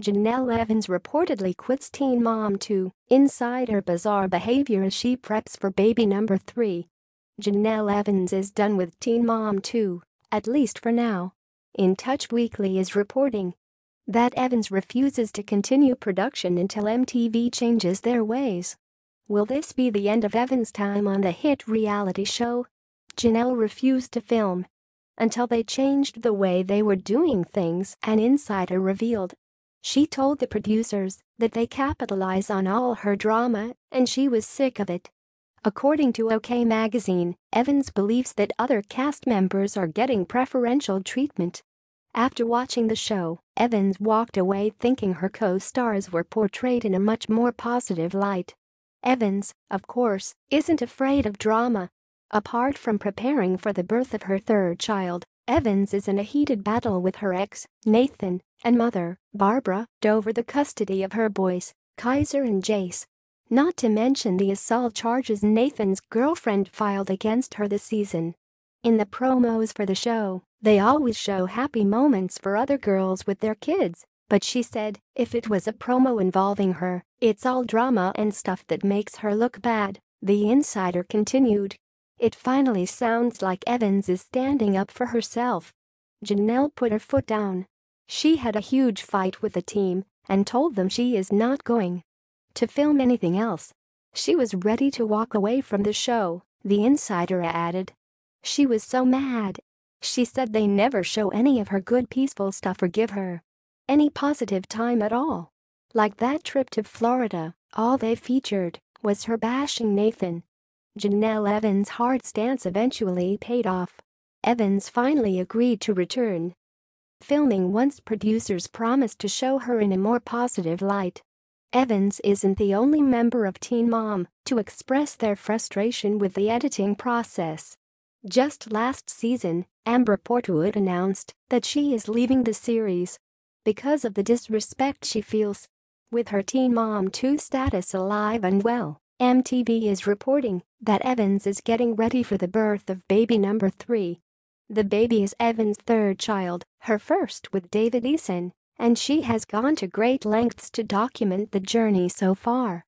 Jenelle Evans reportedly quits Teen Mom 2, inside her bizarre behavior as she preps for baby number 3. Jenelle Evans is done with Teen Mom 2, at least for now. In Touch Weekly is reporting that Evans refuses to continue production until MTV changes their ways. Will this be the end of Evans' time on the hit reality show? Jenelle refused to film until they changed the way they were doing things, an insider revealed. She told the producers that they capitalize on all her drama and she was sick of it. According to OK Magazine, Evans believes that other cast members are getting preferential treatment. After watching the show, Evans walked away thinking her co-stars were portrayed in a much more positive light. Evans, of course, isn't afraid of drama. Apart from preparing for the birth of her third child, Evans is in a heated battle with her ex, Nathan, and mother, Barbara, over the custody of her boys, Kaiser and Jace. Not to mention the assault charges Nathan's girlfriend filed against her this season. In the promos for the show, they always show happy moments for other girls with their kids, but she said if it was a promo involving her, it's all drama and stuff that makes her look bad, the insider continued. It finally sounds like Evans is standing up for herself. Jenelle put her foot down. She had a huge fight with the team and told them she is not going to film anything else. She was ready to walk away from the show, the insider added. She was so mad. She said they never show any of her good peaceful stuff or give her any positive time at all. Like that trip to Florida, all they featured was her bashing Nathan Jenelle Evans' hard stance eventually paid off. Evans finally agreed to return. Filming once producers promised to show her in a more positive light. Evans isn't the only member of Teen Mom to express their frustration with the editing process. Just last season, Amber Portwood announced that she is leaving the series because of the disrespect she feels with her Teen Mom 2 status alive and well. MTV is reporting that Evans is getting ready for the birth of baby number 3. The baby is Evans' third child, her first with David Eason, and she has gone to great lengths to document the journey so far.